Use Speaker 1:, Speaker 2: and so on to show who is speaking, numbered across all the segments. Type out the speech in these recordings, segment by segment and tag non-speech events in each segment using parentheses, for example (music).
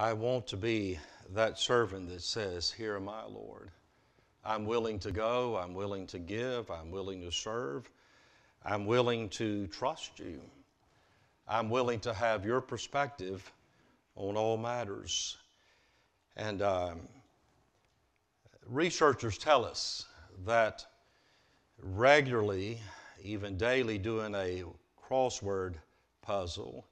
Speaker 1: I want to be that servant that says, Here am I, Lord. I'm willing to go, I'm willing to give, I'm willing to serve, I'm willing to trust you. I'm willing to have your perspective on all matters. And um, researchers tell us that regularly, even daily, doing a crossword puzzle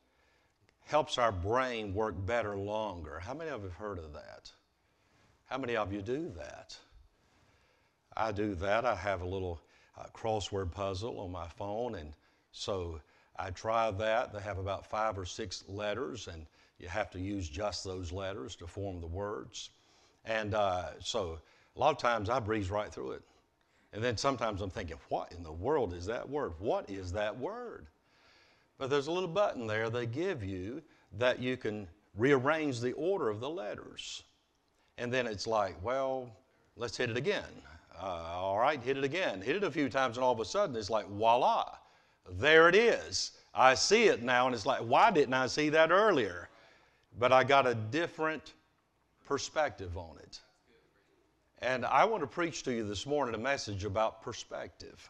Speaker 1: helps our brain work better longer. How many of you have heard of that? How many of you do that? I do that. I have a little uh, crossword puzzle on my phone, and so I try that. They have about five or six letters, and you have to use just those letters to form the words. And uh, so a lot of times I breeze right through it. And then sometimes I'm thinking, what in the world is that word? What is that word? But there's a little button there they give you that you can rearrange the order of the letters. And then it's like, well, let's hit it again. Uh, all right, hit it again. Hit it a few times, and all of a sudden it's like, voila, there it is. I see it now, and it's like, why didn't I see that earlier? But I got a different perspective on it. And I want to preach to you this morning a message about perspective,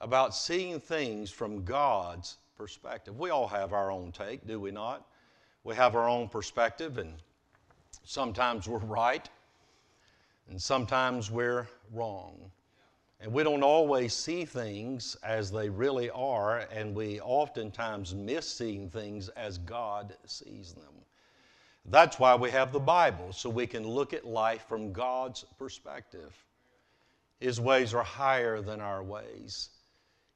Speaker 1: about seeing things from God's perspective. We all have our own take, do we not? We have our own perspective, and sometimes we're right, and sometimes we're wrong. And we don't always see things as they really are, and we oftentimes miss seeing things as God sees them. That's why we have the Bible, so we can look at life from God's perspective. His ways are higher than our ways.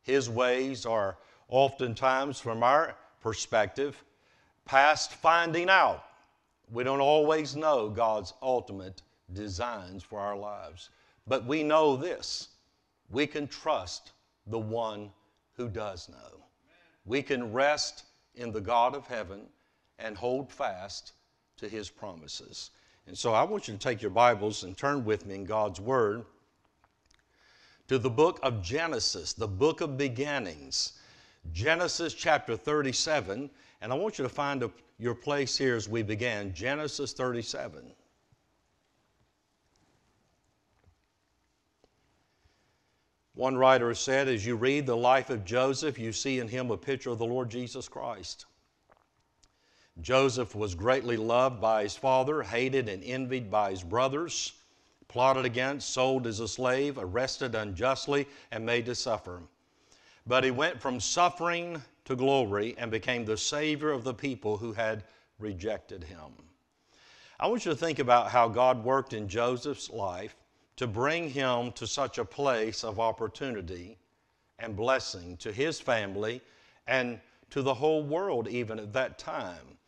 Speaker 1: His ways are oftentimes, from our perspective, past finding out. We don't always know God's ultimate designs for our lives. But we know this we can trust the one who does know. We can rest in the God of heaven and hold fast to his promises. And so I want you to take your Bibles and turn with me in God's Word to the book of Genesis, the book of beginnings. Genesis chapter 37, and I want you to find a, your place here as we began. Genesis 37. One writer said, as you read the life of Joseph, you see in him a picture of the Lord Jesus Christ. Joseph was greatly loved by his father, hated and envied by his brothers, plotted against, sold as a slave, arrested unjustly, and made to suffer. But he went from suffering to glory and became the Savior of the people who had rejected him. I want you to think about how God worked in Joseph's life to bring him to such a place of opportunity and blessing to his family and to the whole world, even at that time.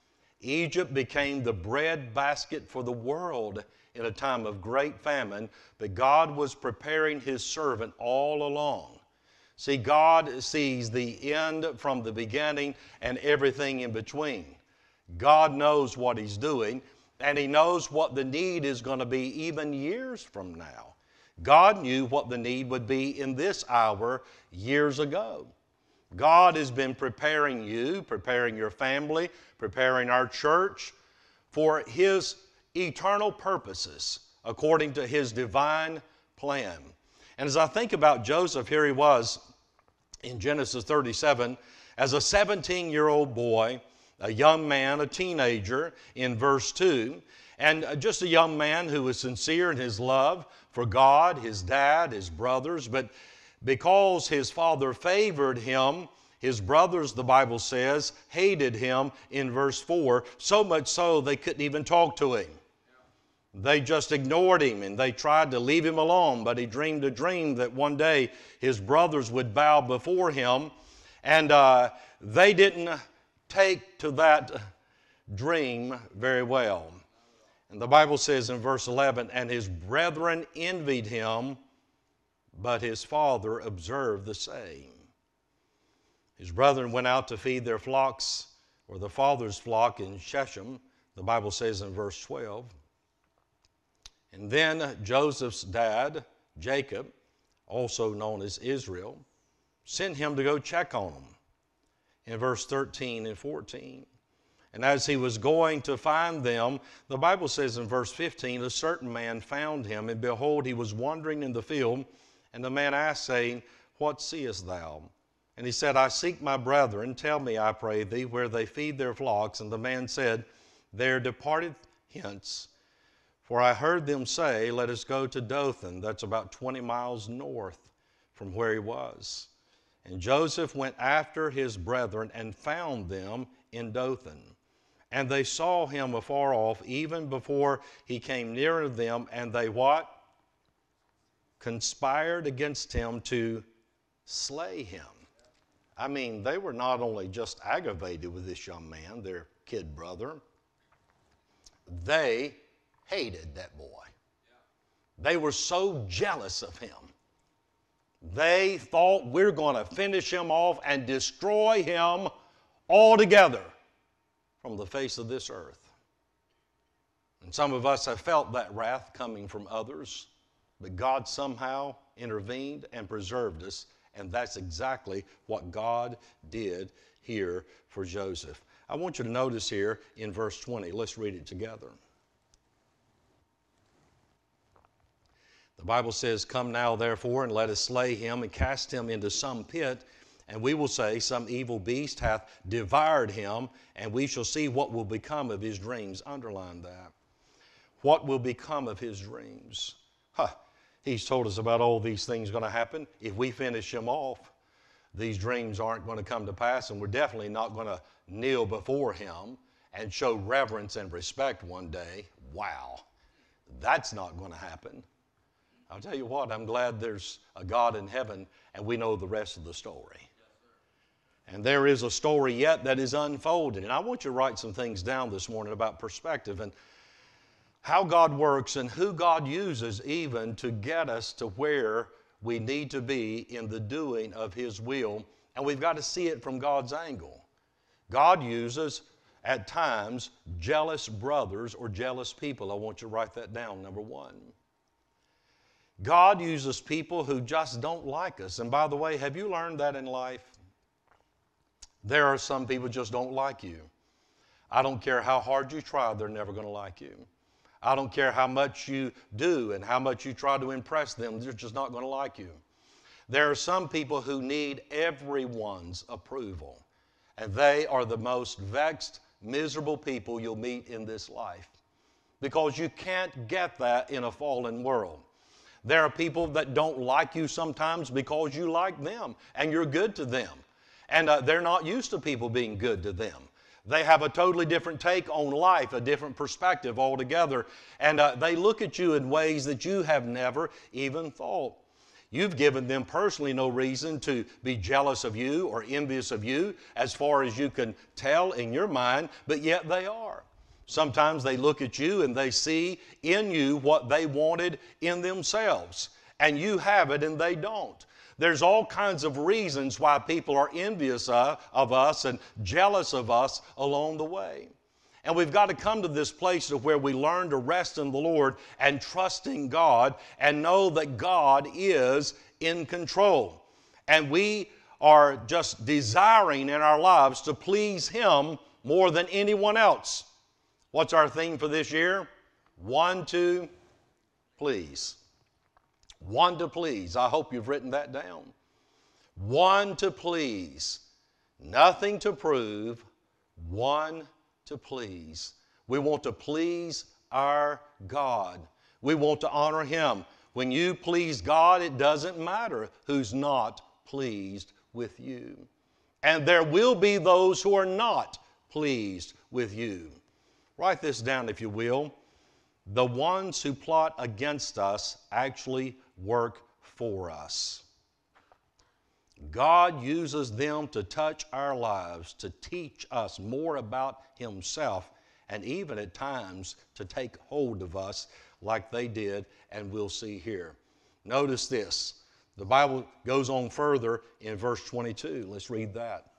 Speaker 1: Egypt became the bread basket for the world in a time of great famine, but God was preparing his servant all along See, God sees the end from the beginning and everything in between. God knows what He's doing, and He knows what the need is going to be even years from now. God knew what the need would be in this hour years ago. God has been preparing you, preparing your family, preparing our church for His eternal purposes according to His divine plan. And as I think about Joseph, here he was in Genesis 37 as a 17 year old boy, a young man, a teenager, in verse 2, and uh, just a young man who was sincere in his love for God, his dad, his brothers, but because his father favored him, his brothers, the Bible says, hated him in verse 4, so much so they couldn't even talk to him. They just ignored him and they tried to leave him alone, but he dreamed a dream that one day his brothers would bow before him, and uh, they didn't take to that dream very well. And the Bible says in verse 11, and his brethren envied him, but his father observed the same. His brethren went out to feed their flocks, or the father's flock in Shechem, the Bible says in verse 12. And then Joseph's dad, Jacob, also known as Israel, sent him to go check on them in verse 13 and 14. And as he was going to find them, the Bible says in verse 15, a certain man found him, and behold, he was wandering in the field. And the man asked, saying, What seest thou? And he said, I seek my brethren. Tell me, I pray thee, where they feed their flocks. And the man said, They are departed hence. For I heard them say, Let us go to Dothan. That's about 20 miles north from where he was. And Joseph went after his brethren and found them in Dothan. And they saw him afar off, even before he came near to them, and they what? Conspired against him to slay him. I mean, they were not only just aggravated with this young man, their kid brother, they hated that boy. They were so jealous of him. They thought we're going to finish him off and destroy him altogether from the face of this earth. And some of us have felt that wrath coming from others, but God somehow intervened and preserved us, and that's exactly what God did here for Joseph. I want you to notice here in verse 20, let's read it together. The Bible says, Come now, therefore, and let us slay him and cast him into some pit. And we will say, Some evil beast hath devoured him, and we shall see what will become of his dreams. Underline that. What will become of his dreams? Huh. He's told us about all these things going to happen. If we finish him off, these dreams aren't going to come to pass, and we're definitely not going to kneel before him and show reverence and respect one day. Wow. That's not going to happen. I'll tell you what, I'm glad there's a God in heaven and we know the rest of the story. And there is a story yet that is unfolded. And I want you to write some things down this morning about perspective and how God works and who God uses even to get us to where we need to be in the doing of His will. And we've got to see it from God's angle. God uses at times jealous brothers or jealous people. I want you to write that down, number one. God uses people who just don't like us. And by the way, have you learned that in life? There are some people just don't like you. I don't care how hard you try, they're never going to like you. I don't care how much you do and how much you try to impress them, they're just not going to like you. There are some people who need everyone's approval, and they are the most vexed, miserable people you'll meet in this life because you can't get that in a fallen world. There are people that don't like you sometimes because you like them and you're good to them. And uh, they're not used to people being good to them. They have a totally different take on life, a different perspective altogether. And uh, they look at you in ways that you have never even thought. You've given them personally no reason to be jealous of you or envious of you as far as you can tell in your mind, but yet they are. Sometimes they look at you and they see in you what they wanted in themselves, and you have it and they don't. There's all kinds of reasons why people are envious of, of us and jealous of us along the way. And we've got to come to this place of where we learn to rest in the Lord and trust in God and know that God is in control. And we are just desiring in our lives to please Him more than anyone else. What's our theme for this year? One to please. One to please. I hope you've written that down. One to please. Nothing to prove. One to please. We want to please our God. We want to honor Him. When you please God, it doesn't matter who's not pleased with you. And there will be those who are not pleased with you. Write this down, if you will. The ones who plot against us actually work for us. God uses them to touch our lives, to teach us more about Himself, and even at times to take hold of us like they did, and we'll see here. Notice this. The Bible goes on further in verse 22. Let's read that.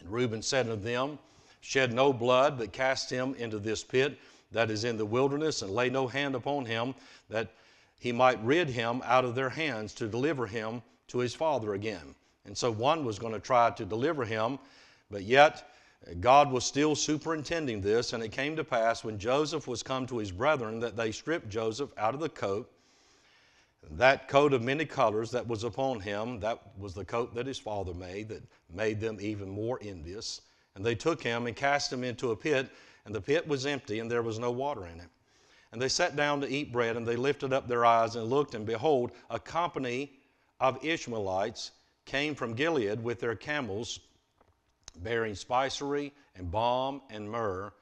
Speaker 1: And Reuben said to them, shed no blood, but cast him into this pit that is in the wilderness, and lay no hand upon him, that he might rid him out of their hands to deliver him to his father again. And so one was going to try to deliver him, but yet God was still superintending this, and it came to pass when Joseph was come to his brethren that they stripped Joseph out of the coat, that coat of many colors that was upon him, that was the coat that his father made, that made them even more envious. And they took him and cast him into a pit, and the pit was empty, and there was no water in it. And they sat down to eat bread, and they lifted up their eyes and looked, and behold, a company of Ishmaelites came from Gilead with their camels bearing spicery and balm and myrrh,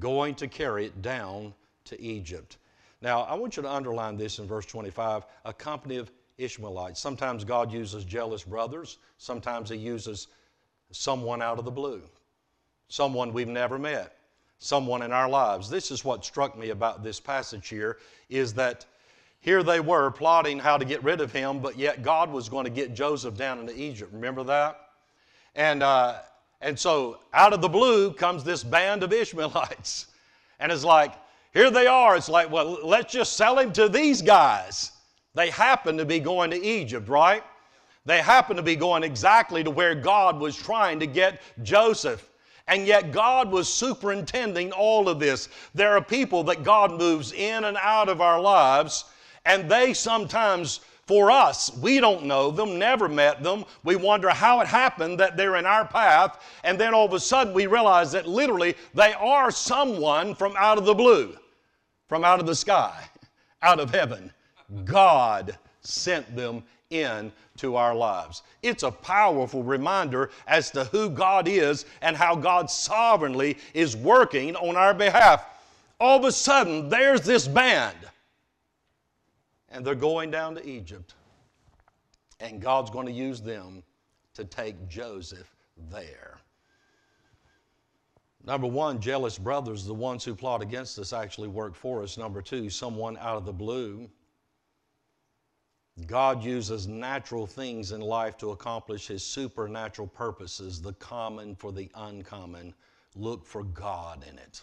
Speaker 1: going to carry it down to Egypt. Now, I want you to underline this in verse 25 a company of Ishmaelites. Sometimes God uses jealous brothers, sometimes He uses someone out of the blue, someone we've never met, someone in our lives. This is what struck me about this passage here is that here they were plotting how to get rid of him, but yet God was going to get Joseph down into Egypt. Remember that? And uh, and so out of the blue comes this band of (laughs) Ishmaelites. And it's like, here they are. It's like, well, let's just sell him to these guys. They happen to be going to Egypt, right? They happen to be going exactly to where God was trying to get Joseph. And yet, God was superintending all of this. There are people that God moves in and out of our lives, and they sometimes for us, we don't know them, never met them. We wonder how it happened that they're in our path, and then all of a sudden we realize that literally they are someone from out of the blue, from out of the sky, (laughs) out of heaven. God sent them in to our lives. It's a powerful reminder as to who God is and how God sovereignly is working on our behalf. All of a sudden, there's this band and they're going down to Egypt. And God's going to use them to take Joseph there. Number one, jealous brothers, the ones who plot against us, actually work for us. Number two, someone out of the blue. God uses natural things in life to accomplish His supernatural purposes, the common for the uncommon. Look for God in it.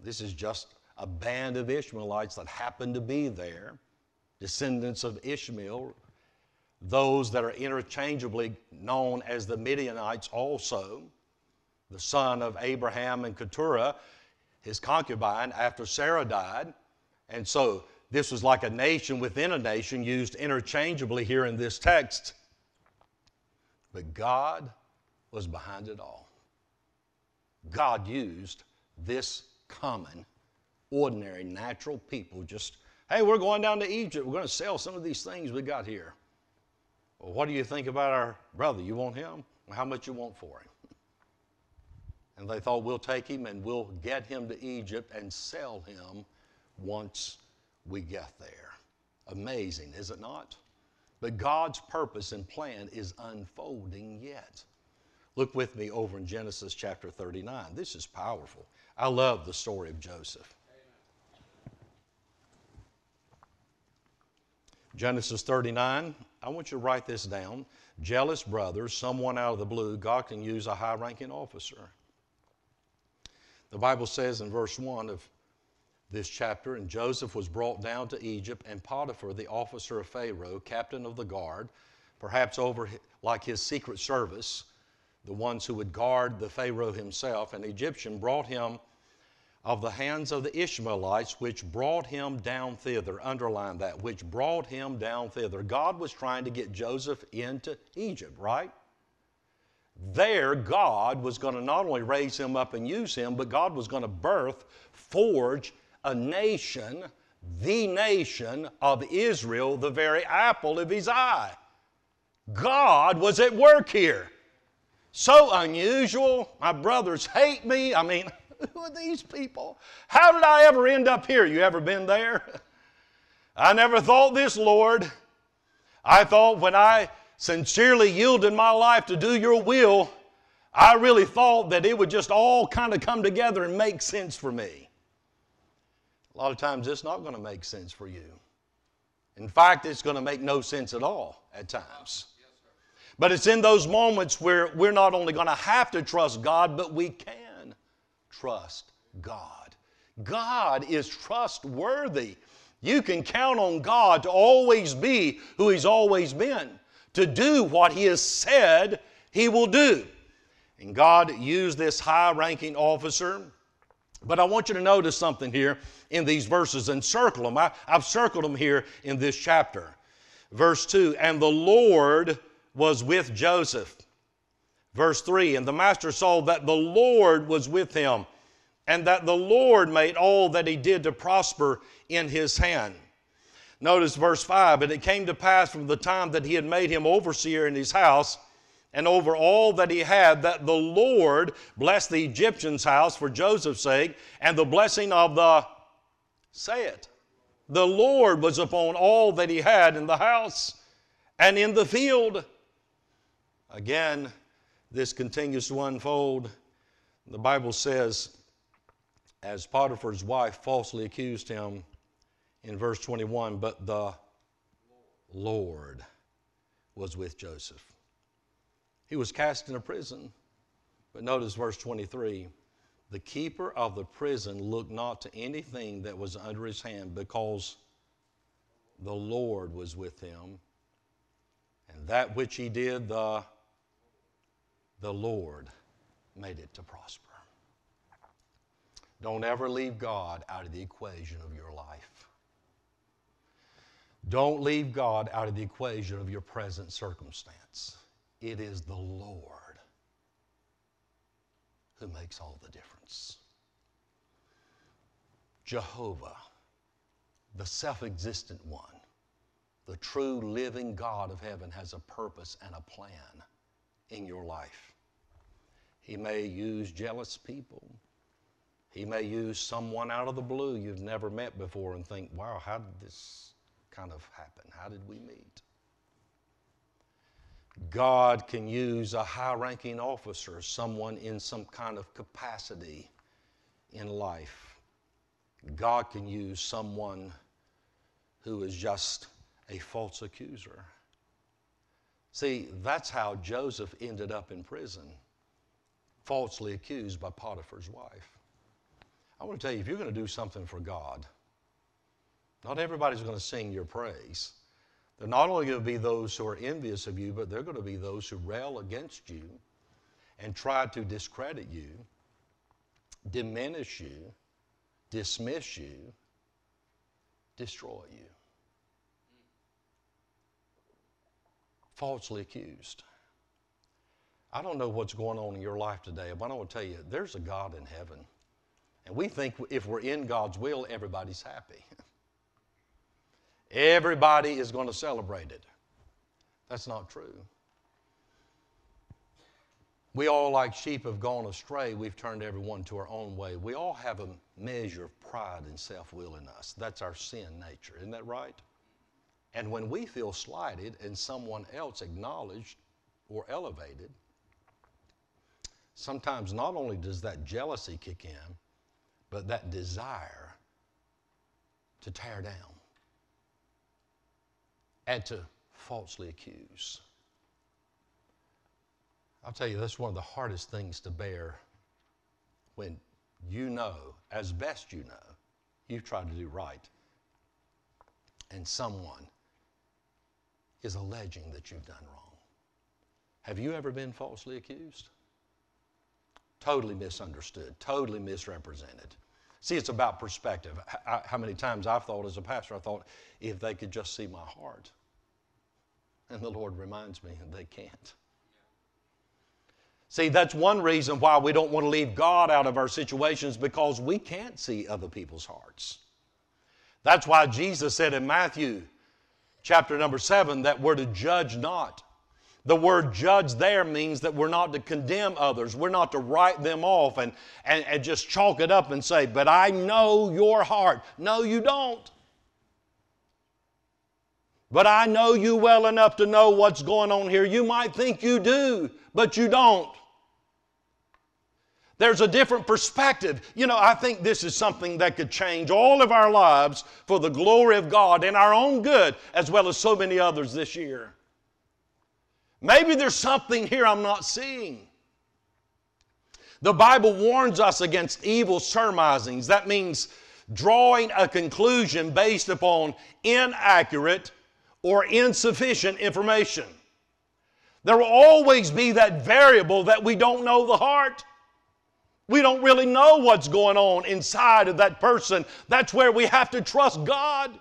Speaker 1: This is just a band of Ishmaelites that happened to be there descendants of Ishmael, those that are interchangeably known as the Midianites also, the son of Abraham and Keturah, his concubine, after Sarah died. And so this was like a nation within a nation used interchangeably here in this text. But God was behind it all. God used this common, ordinary, natural people just Hey, we're going down to Egypt. We're going to sell some of these things we got here. Well, what do you think about our brother? You want him? How much you want for him? And they thought, we'll take him and we'll get him to Egypt and sell him once we get there. Amazing, is it not? But God's purpose and plan is unfolding yet. Look with me over in Genesis chapter 39. This is powerful. I love the story of Joseph. Genesis 39, I want you to write this down. Jealous brothers, someone out of the blue, God can use a high ranking officer. The Bible says in verse 1 of this chapter, and Joseph was brought down to Egypt, and Potiphar, the officer of Pharaoh, captain of the guard, perhaps over like his secret service, the ones who would guard the Pharaoh himself, an Egyptian, brought him of the hands of the Ishmaelites, which brought him down thither. Underline that, which brought him down thither. God was trying to get Joseph into Egypt, right? There, God was going to not only raise him up and use him, but God was going to birth, forge a nation, the nation of Israel, the very apple of his eye. God was at work here. So unusual. My brothers hate me. I mean, (laughs) Who are these people? How did I ever end up here? You ever been there? (laughs) I never thought this, Lord. I thought when I sincerely yielded my life to do your will, I really thought that it would just all kind of come together and make sense for me. A lot of times it's not going to make sense for you. In fact, it's going to make no sense at all at times. But it's in those moments where we're not only going to have to trust God, but we can trust God. God is trustworthy. You can count on God to always be who He's always been, to do what He has said He will do. And God used this high ranking officer. But I want you to notice something here in these verses and circle them. I, have circled them here in this chapter. Verse 2 And the Lord was with Joseph. Verse 3 And the master saw that the Lord was with him, and that the Lord made all that he did to prosper in his hand. Notice verse 5 And it came to pass from the time that he had made him overseer in his house and over all that he had, that the Lord blessed the Egyptian's house for Joseph's sake, and the blessing of the, say it, the Lord was upon all that he had in the house and in the field. Again, this continues to unfold. The Bible says, as Potiphar's wife falsely accused him in verse 21, but the Lord was with Joseph. He was cast into prison. But notice verse 23 the keeper of the prison looked not to anything that was under his hand because the Lord was with him. And that which he did, the, the Lord made it to prosper. Don't ever leave God out of the equation of your life. Don't leave God out of the equation of your present circumstance. It is the Lord who makes all the difference. Jehovah, the self existent one, the true living God of heaven, has a purpose and a plan in your life. He may use jealous people. He may use someone out of the blue you've never met before and think, wow, how did this kind of happen? How did we meet? God can use a high ranking officer, someone in some kind of capacity in life. God can use someone who is just a false accuser. See, that's how Joseph ended up in prison, falsely accused by Potiphar's wife. I want to tell you, if you're going to do something for God, not everybody's going to sing your praise. They're not only going to be those who are envious of you, but they're going to be those who rail against you and try to discredit you, diminish you, dismiss you, destroy you. Falsely accused. I don't know what's going on in your life today, but I want to tell you there's a God in heaven. And we think if we're in God's will, everybody's happy. (laughs) Everybody is going to celebrate it. That's not true. We all, like sheep, have gone astray. We've turned everyone to our own way. We all have a measure of pride and self will in us. That's our sin nature. Isn't that right? And when we feel slighted and someone else acknowledged or elevated, sometimes not only does that jealousy kick in, but that desire to tear down and to falsely accuse. I'll tell you, that's one of the hardest things to bear when you know, as best you know, you've tried to do right, and someone is alleging that you've done wrong. Have you ever been falsely accused? Totally misunderstood, totally misrepresented. See, it's about perspective. How many times I've thought as a pastor, I thought, if they could just see my heart, and the Lord reminds me they can't. See, that's one reason why we don't want to leave God out of our situations because we can't see other people's hearts. That's why Jesus said in Matthew chapter number 7 that we're to judge not. The word judge there means that we're not to condemn others. We're not to write them off and, and, and just chalk it up and say, But I know your heart. No, you don't. But I know you well enough to know what's going on here. You might think you do, but you don't. There's a different perspective. You know, I think this is something that could change all of our lives for the glory of God and our own good, as well as so many others this year. Maybe there's something here I'm not seeing. The Bible warns us against evil surmisings. That means drawing a conclusion based upon inaccurate or insufficient information. There will always be that variable that we don't know the heart. We don't really know what's going on inside of that person. That's where we have to trust God.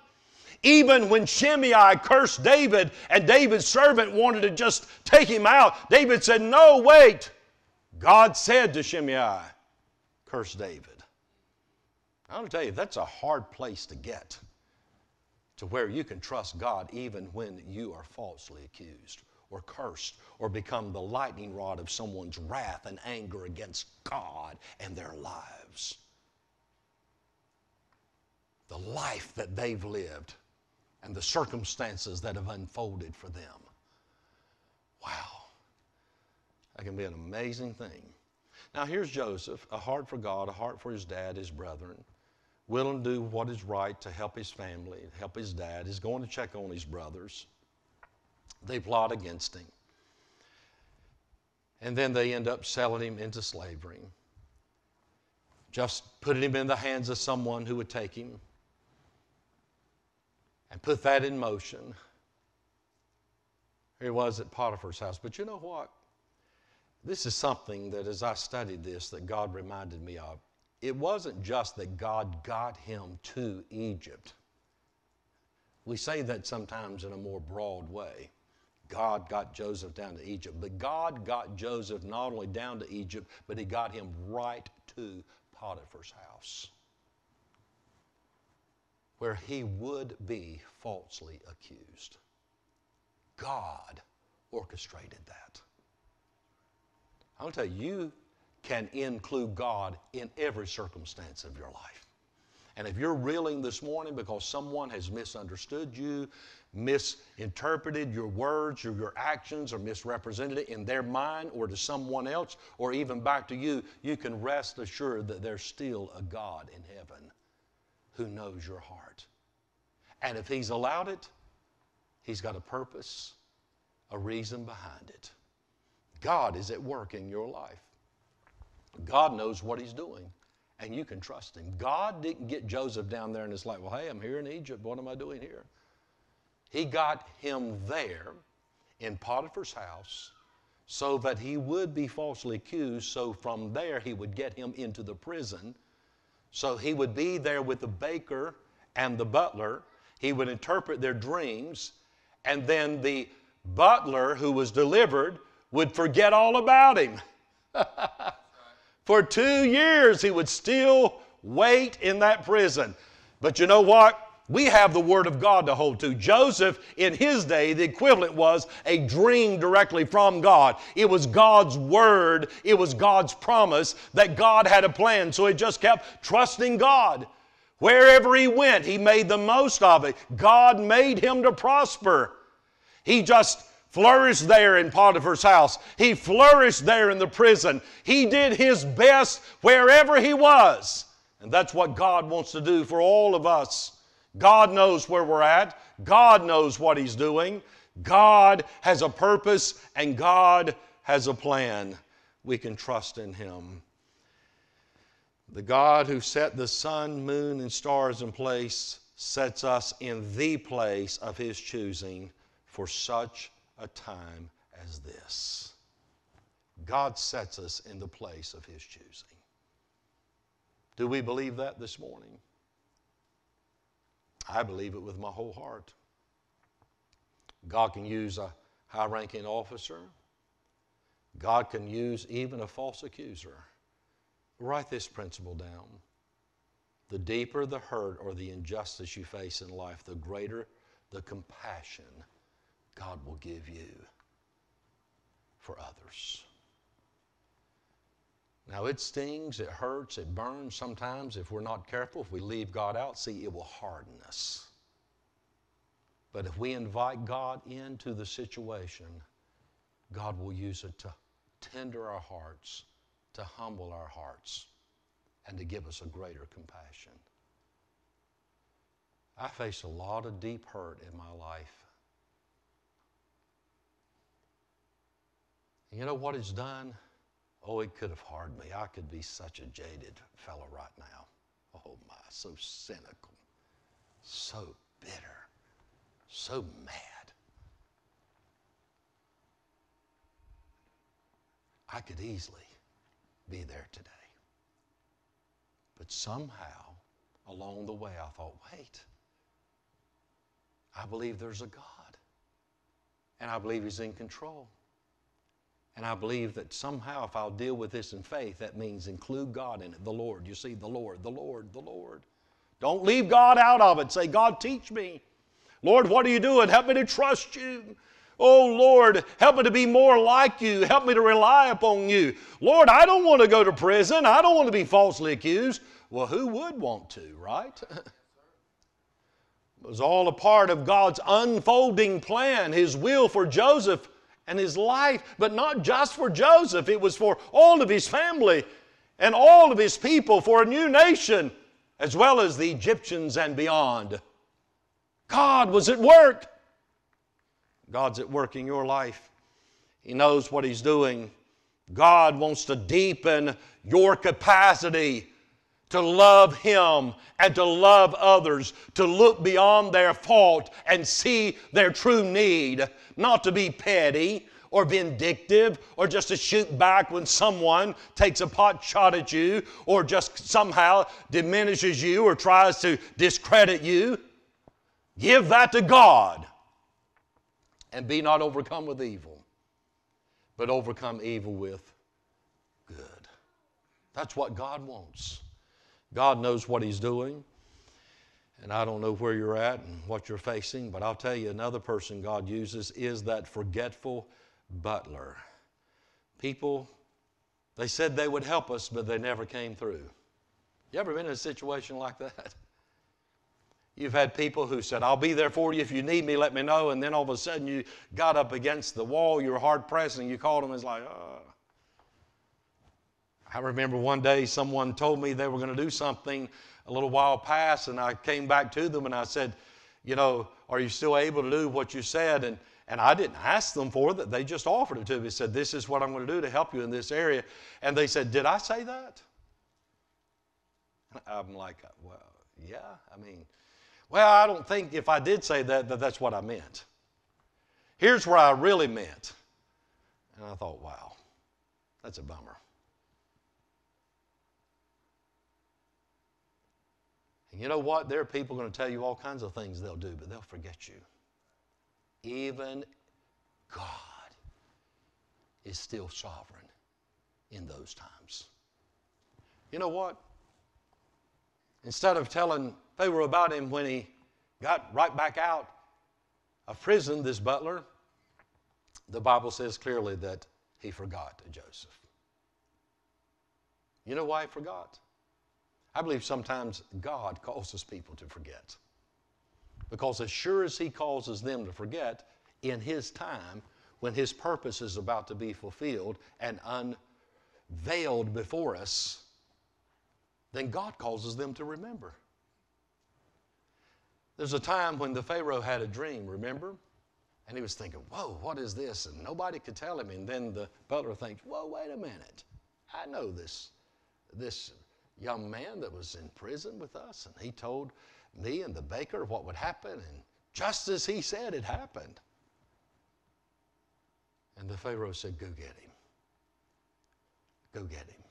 Speaker 1: Even when Shimei cursed David and David's servant wanted to just take him out, David said, No, wait. God said to Shimei, Curse David. To tell you, that's a hard place to get to where you can trust God even when you are falsely accused or cursed or become the lightning rod of someone's wrath and anger against God and their lives. The life that they've lived and the circumstances that have unfolded for them. Wow. That can be an amazing thing. Now, here's Joseph, a heart for God, a heart for his dad, his brethren, willing to do what is right to help his family, help his dad. He's going to check on his brothers. They plot against him. And then they end up selling him into slavery. Just putting him in the hands of someone who would take him and put that in motion. Here he was at Potiphar's house. But you know what? This is something that as I studied this that God reminded me of. It wasn't just that God got him to Egypt. We say that sometimes in a more broad way. God got Joseph down to Egypt. But God got Joseph not only down to Egypt, but he got him right to Potiphar's house where he would be falsely accused. God orchestrated that. I'll tell you, you can include God in every circumstance of your life. And if you're reeling this morning because someone has misunderstood you, misinterpreted your words or your actions, or misrepresented it in their mind or to someone else, or even back to you, you can rest assured that there's still a God in heaven who knows your heart. And if He's allowed it, He's got a purpose, a reason behind it. God is at work in your life. God knows what He's doing, and you can trust Him. God didn't get Joseph down there and it's like, well, hey, I'm here in Egypt. What am I doing here? He got him there in Potiphar's house so that he would be falsely accused, so from there he would get him into the prison. So he would be there with the baker and the butler. He would interpret their dreams, and then the butler who was delivered would forget all about him. (laughs) For two years, he would still wait in that prison. But you know what? We have the Word of God to hold to. Joseph, in his day, the equivalent was a dream directly from God. It was God's Word, it was God's promise that God had a plan. So he just kept trusting God. Wherever he went, he made the most of it. God made him to prosper. He just flourished there in Potiphar's house. He flourished there in the prison. He did his best wherever he was. And that's what God wants to do for all of us. God knows where we're at. God knows what He's doing. God has a purpose and God has a plan. We can trust in Him. The God who set the sun, moon, and stars in place sets us in the place of His choosing for such a time as this. God sets us in the place of His choosing. Do we believe that this morning? I believe it with my whole heart. God can use a high ranking officer, God can use even a false accuser. Write this principle down. The deeper the hurt or the injustice you face in life, the greater the compassion God will give you for others. Now, it stings, it hurts, it burns sometimes. If we're not careful, if we leave God out, see, it will harden us. But if we invite God into the situation, God will use it to tender our hearts, to humble our hearts, and to give us a greater compassion. I faced a lot of deep hurt in my life. You know what it's done? Oh, it could have harmed me. I could be such a jaded fellow right now. Oh, my, so cynical, so bitter, so mad. I could easily be there today. But somehow, along the way, I thought, wait, I believe there's a God. And I believe He's in control. And I believe that somehow, if I'll deal with this in faith, that means include God in it. The Lord. You see, the Lord, the Lord, the Lord. Don't leave God out of it. Say, God, teach me. Lord, what are you doing? Help me to trust you. Oh, Lord, help me to be more like you. Help me to rely upon you. Lord, I don't want to go to prison. I don't want to be falsely accused. Well, who would want to, right? (laughs) it was all a part of God's unfolding plan, His will for Joseph and his life, but not just for Joseph, it was for all of his family and all of his people, for a new nation, as well as the Egyptians and beyond. God was at work. God's at work in your life. He knows what He's doing. God wants to deepen your capacity to love Him and to love others, to look beyond their fault and see their true need, not to be petty or vindictive or just to shoot back when someone takes a pot shot at you or just somehow diminishes you or tries to discredit you. Give that to God and be not overcome with evil, but overcome evil with good. That's what God wants. God knows what He's doing. And I don't know where you're at and what you're facing, but I'll tell you another person God uses is that forgetful butler. People, they said they would help us, but they never came through. You ever been in a situation like that? (laughs) You've had people who said, I'll be there for you if you need me, let me know. And then all of a sudden you got up against the wall, you were hard pressed, and you called them. It's like, oh. I remember one day someone told me they were going to do something a little while past, and I came back to them and I said, You know, are you still able to do what you said? And, and I didn't ask them for it, they just offered it to me. Said, This is what I'm going to do to help you in this area. And they said, Did I say that? I'm like, Well, yeah. I mean, well, I don't think if I did say that, that that's what I meant. Here's where I really meant. And I thought, wow, that's a bummer. And you know what? There are people going to tell you all kinds of things they'll do, but they'll forget you. Even God is still sovereign in those times. You know what? Instead of telling Pharaoh about him when he got right back out of prison, this butler, the Bible says clearly that he forgot Joseph. You know why he forgot? I believe sometimes God causes people to forget. Because as sure as he causes them to forget, in his time, when his purpose is about to be fulfilled and unveiled before us, then God causes them to remember. There's a time when the Pharaoh had a dream, remember? And he was thinking, whoa, what is this? And nobody could tell him. And then the butler thinks, whoa, wait a minute. I know this, this young man that was in prison with us. And he told me and the baker what would happen. And just as he said, it happened. And the Pharaoh said, go get him. Go get him.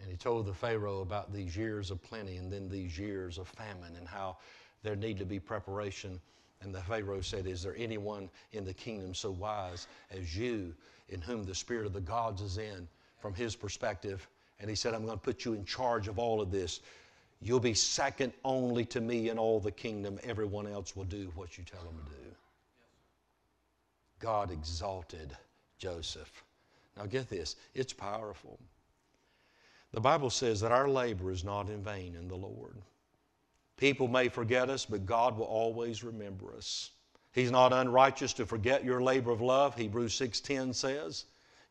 Speaker 1: And he told the Pharaoh about these years of plenty and then these years of famine and how there need to be preparation. And the Pharaoh said, Is there anyone in the kingdom so wise as you, in whom the Spirit of the gods is in, from his perspective? And he said, I'm going to put you in charge of all of this. You'll be second only to me in all the kingdom. Everyone else will do what you tell them to do. God exalted Joseph. Now get this, it's powerful. The Bible says that our labor is not in vain in the Lord. People may forget us, but God will always remember us. He's not unrighteous to forget your labor of love, Hebrews 6:10 says.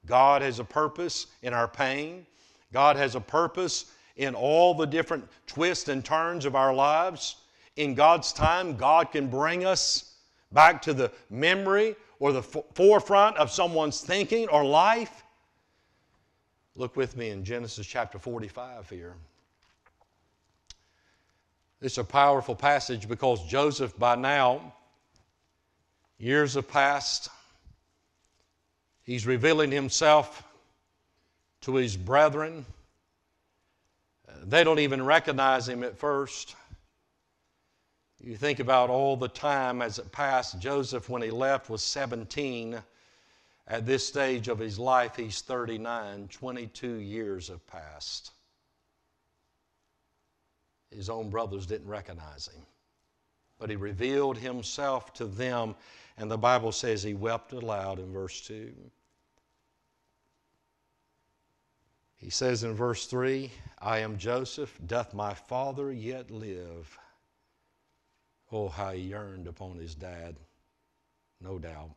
Speaker 1: God has a purpose in our pain. God has a purpose in all the different twists and turns of our lives. In God's time, God can bring us back to the memory or the forefront of someone's thinking or life Look with me in Genesis chapter 45 here. It's a powerful passage because Joseph, by now, years have passed. He's revealing himself to his brethren. They don't even recognize him at first. You think about all the time as it passed. Joseph, when he left, was 17. At this stage of his life, he's 39. 22 years have passed. His own brothers didn't recognize him. But he revealed himself to them, and the Bible says he wept aloud in verse 2. He says in verse 3 I am Joseph, doth my father yet live? Oh, how he yearned upon his dad, no doubt.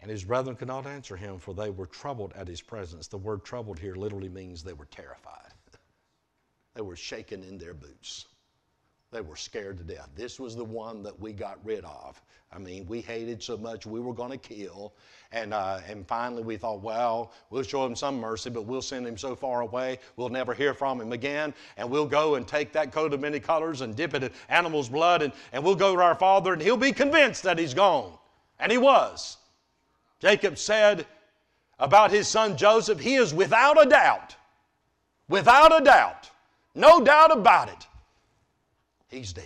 Speaker 1: And his brethren could not answer him, for they were troubled at his presence. The word troubled here literally means they were terrified, (laughs) they were shaken in their boots. They were scared to death. This was the one that we got rid of. I mean, we hated so much we were going to kill. And, uh, and finally we thought, well, we'll show him some mercy, but we'll send him so far away, we'll never hear from him again. And we'll go and take that coat of many colors and dip it in animal's blood, and, and we'll go to our father, and he'll be convinced that he's gone. And he was. Jacob said about his son Joseph, he is without a doubt, without a doubt, no doubt about it He's dead.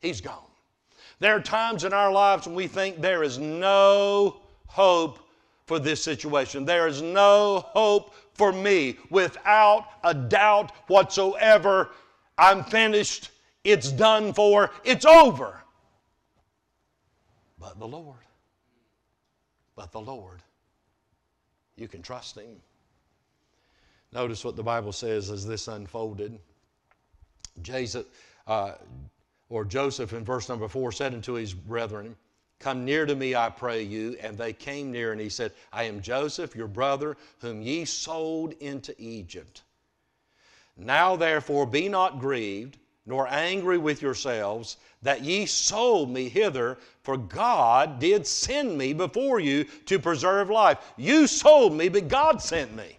Speaker 1: He's gone. There are times in our lives when we think there is no hope for this situation. There is no hope for me. Without a doubt whatsoever, I'm finished. It's done for. It's over. But the Lord, but the Lord, you can trust Him. Notice what the Bible says as this unfolded. Jesus, uh, or Joseph in verse number four said unto his brethren, Come near to me, I pray you. And they came near, and he said, I am Joseph, your brother, whom ye sold into Egypt. Now therefore be not grieved, nor angry with yourselves, that ye sold me hither, for God did send me before you to preserve life. You sold me, but God sent me.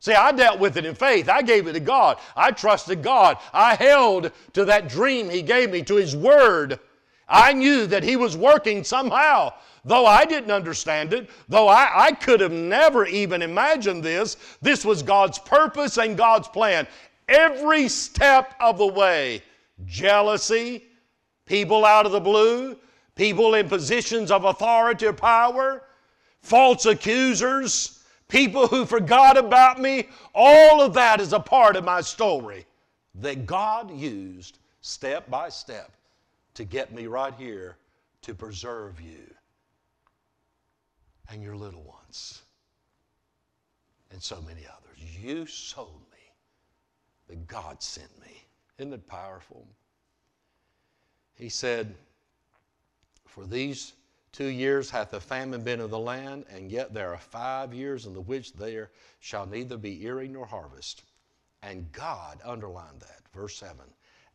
Speaker 1: See, I dealt with it in faith. I gave it to God. I trusted God. I held to that dream He gave me, to His Word. I knew that He was working somehow. Though I didn't understand it, though I, I could have never even imagined this, this was God's purpose and God's plan. Every step of the way jealousy, people out of the blue, people in positions of authority or power, false accusers people who forgot about me, all of that is a part of my story that God used step by step to get me right here to preserve you and your little ones and so many others. You sold me, but God sent me. Isn't it powerful? He said, For these Two years hath the famine been in the land, and yet there are five years in the which there shall neither be earing nor harvest. And God, underline that, verse 7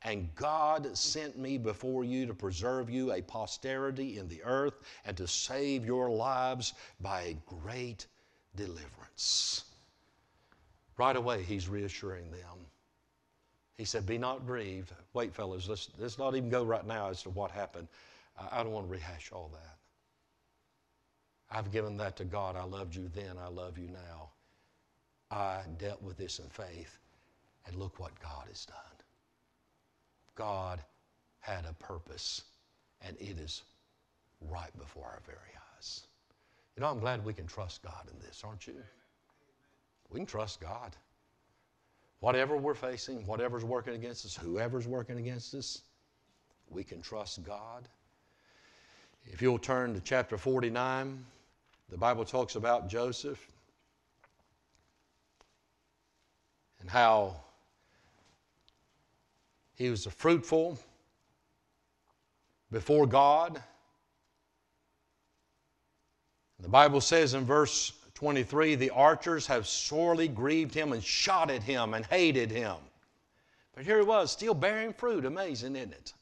Speaker 1: and God sent me before you to preserve you a posterity in the earth and to save your lives by a great deliverance. Right away, he's reassuring them. He said, Be not grieved. Wait, fellas, let's, let's not even go right now as to what happened. I, I don't want to rehash all that. I've given that to God. I loved you then, I love you now. I dealt with this in faith, and look what God has done. God had a purpose, and it is right before our very eyes. You know, I'm glad we can trust God in this, aren't you? We can trust God. Whatever we're facing, whatever's working against us, whoever's working against us, we can trust God. If you'll turn to chapter 49, the Bible talks about Joseph and how he was fruitful before God. The Bible says in verse 23 the archers have sorely grieved him and shot at him and hated him. But here he was, still bearing fruit. Amazing, isn't it?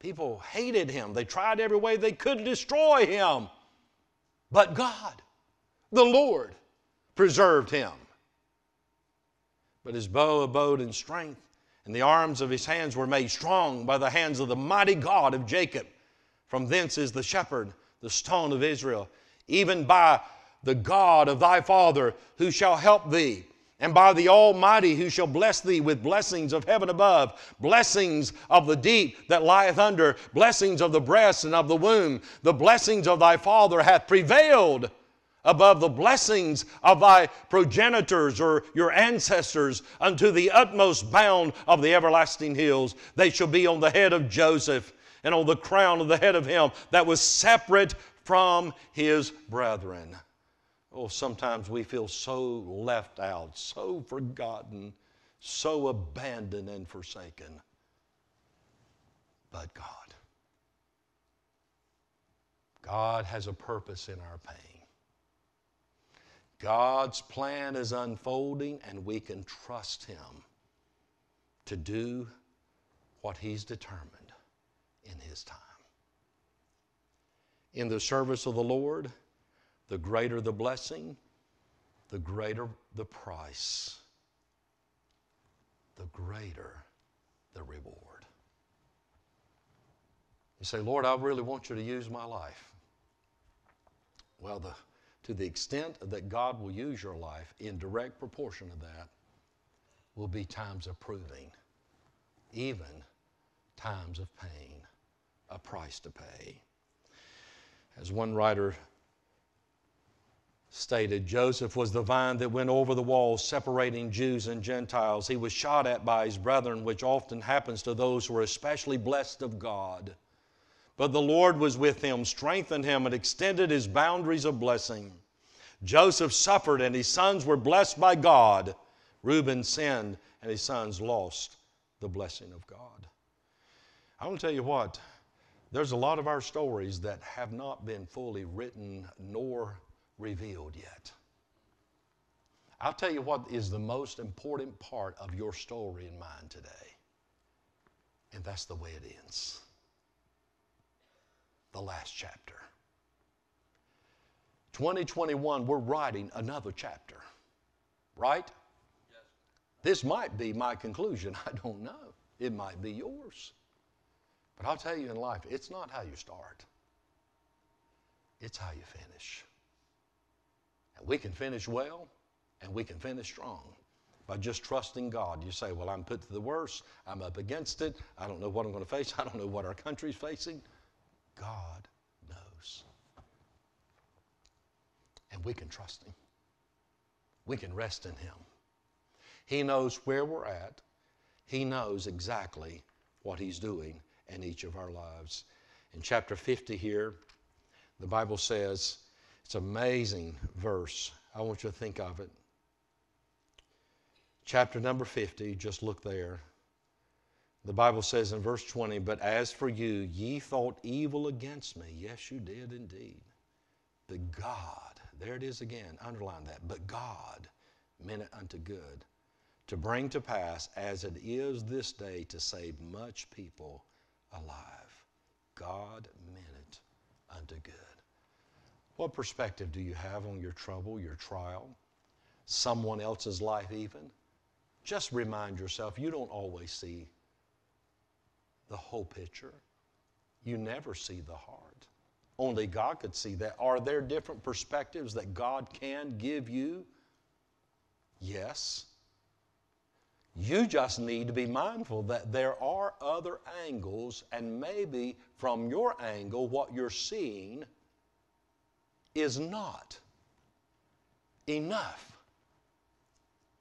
Speaker 1: People hated him. They tried every way they could to destroy him. But God, the Lord, preserved him. But his bow abode in strength, and the arms of his hands were made strong by the hands of the mighty God of Jacob. From thence is the shepherd the stone of Israel, even by the God of thy father who shall help thee, and by the Almighty who shall bless thee with blessings of heaven above, blessings of the deep that lieth under, blessings of the breast and of the womb. The blessings of thy father hath prevailed above the blessings of thy progenitors or your ancestors unto the utmost bound of the everlasting hills. They shall be on the head of Joseph and on the crown of the head of him that was separate from his brethren. Oh, sometimes we feel so left out, so forgotten, so abandoned and forsaken. But God, God has a purpose in our pain. God's plan is unfolding, and we can trust Him to do what He's determined in His time. In the service of the Lord, the greater the blessing, the greater the price, the greater the reward. You say, Lord, I really want you to use my life. Well, the to the extent that God will use your life, in direct proportion of that, will be times of proving, even times of pain, a price to pay. As one writer stated, Joseph was the vine that went over the wall, separating Jews and Gentiles. He was shot at by his brethren, which often happens to those who are especially blessed of God. But the Lord was with him, strengthened him, and extended his boundaries of blessing. Joseph suffered, and his sons were blessed by God. Reuben sinned, and his sons lost the blessing of God. I want to tell you what, there's a lot of our stories that have not been fully written nor revealed yet. I'll tell you what is the most important part of your story and mine today, and that's the way it ends the last chapter. 2021, we're writing another chapter, right? Yes. This might be my conclusion. (laughs) I don't know. It might be yours. But I'll tell you in life, it's not how you start, it's how you finish. We can finish well and we can finish strong by just trusting God. You say, Well, I'm put to the worst. I'm up against it. I don't know what I'm going to face. (laughs) I don't know what our country's facing. God knows. And we can trust Him. We can rest in Him. He knows where we're at, He knows exactly what He's doing in each of our lives. In chapter 50 here, the Bible says, it's an amazing verse. I want you to think of it. Chapter number 50, just look there. The Bible says in verse 20, But as for you, ye thought evil against me. Yes, you did indeed. But God, there it is again, underline that. But God meant it unto good, to bring to pass as it is this day to save much people alive. God meant it unto good. What perspective do you have on your trouble, your trial, someone else's life, even? Just remind yourself you don't always see the whole picture. You never see the heart. Only God could see that. Are there different perspectives that God can give you? Yes. You just need to be mindful that there are other angles, and maybe from your angle, what you're seeing is not enough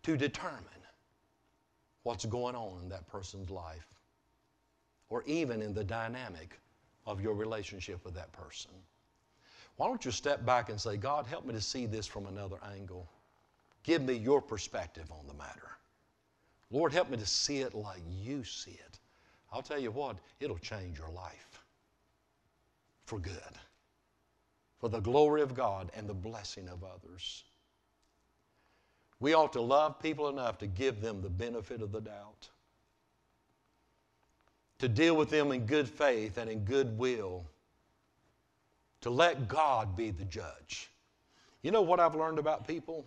Speaker 1: to determine what's going on in that person's life or even in the dynamic of your relationship with that person. Why don't you step back and say, God, help me to see this from another angle? Give me your perspective on the matter. Lord, help me to see it like you see it. I'll tell you what, it'll change your life for good, for the glory of God and the blessing of others. We ought to love people enough to give them the benefit of the doubt to deal with them in good faith and in good will, to let God be the judge. You know what I've learned about people?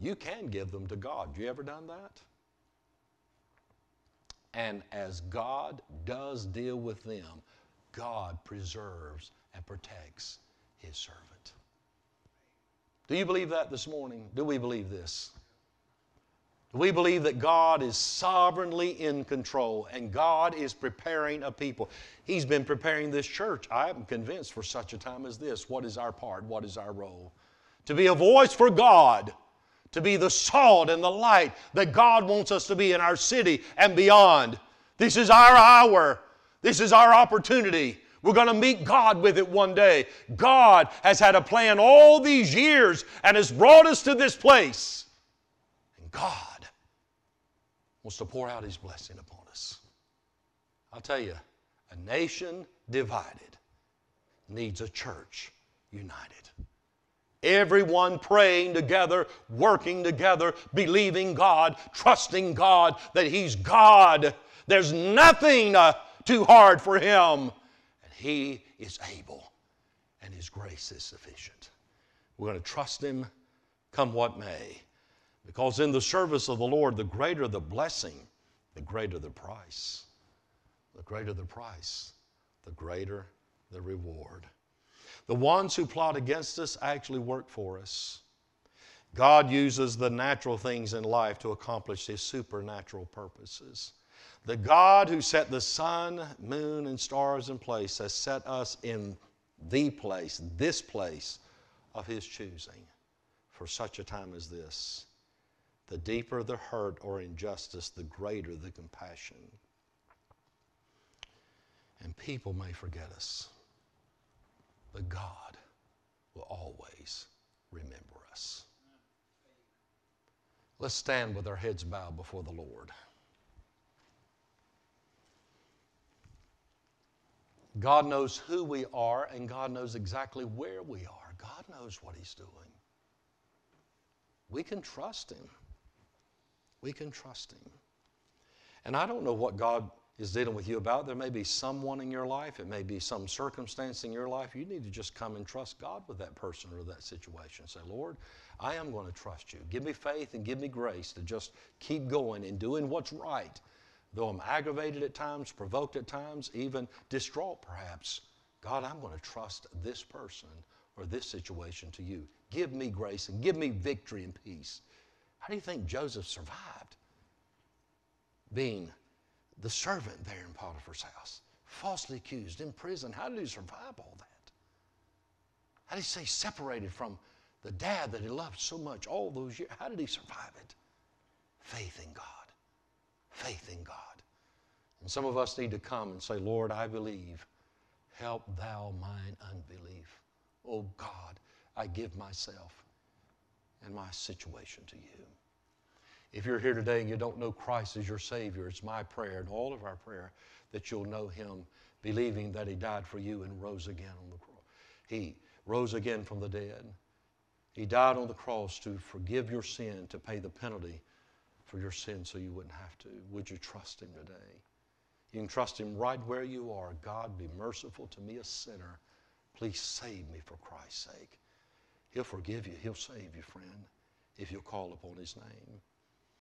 Speaker 1: You can give them to God. You ever done that? And as God does deal with them, God preserves and protects his servant. Do you believe that this morning? Do we believe this? Do we believe that God is sovereignly in control and God is preparing a people? He's been preparing this church, I am convinced, for such a time as this. What is our part? What is our role? To be a voice for God, to be the salt and the light that God wants us to be in our city and beyond. This is our hour. This is our opportunity. We're going to meet God with it one day. God has had a plan all these years and has brought us to this place. And God wants to pour out His blessing upon us. I'll tell you, a nation divided needs a church united. Everyone praying together, working together, believing God, trusting God that He's God. There's nothing uh, too hard for Him. He is able, and His grace is sufficient. We're going to trust Him come what may, because in the service of the Lord, the greater the blessing, the greater the price. The greater the price, the greater the reward. The ones who plot against us actually work for us. God uses the natural things in life to accomplish His supernatural purposes. The God who set the sun, moon, and stars in place has set us in the place, this place of His choosing for such a time as this. The deeper the hurt or injustice, the greater the compassion. And people may forget us, but God will always remember us. Let's stand with our heads bowed before the Lord. God knows who we are, and God knows exactly where we are. God knows what He's doing. We can trust Him. We can trust Him. And I don't know what God is dealing with you about. There may be someone in your life, it may be some circumstance in your life. You need to just come and trust God with that person or that situation. Say, Lord, I am going to trust you. Give me faith and give me grace to just keep going and doing what's right though I'm aggravated at times, provoked at times, even distraught perhaps, God, I'm going to trust this person or this situation to you. Give me grace and give me victory and peace. How do you think Joseph survived? Being the servant there in Potiphar's house, falsely accused, in prison. How did he survive all that? How did he stay separated from the dad that he loved so much all those years? How did he survive it? Faith in God faith in God. And some of us need to come and say, Lord, I believe. Help thou mine unbelief. Oh God, I give myself and my situation to you. If you're here today and you don't know Christ as your Savior, it's my prayer and all of our prayer that you'll know Him, believing that He died for you and rose again on the cross. He rose again from the dead. He died on the cross to forgive your sin, to pay the penalty for your sins so you wouldn't have to. Would you trust Him today? You can trust Him right where you are. God, be merciful to me, a sinner. Please save me for Christ's sake. He'll forgive you, He'll save you, friend, if you'll call upon His name.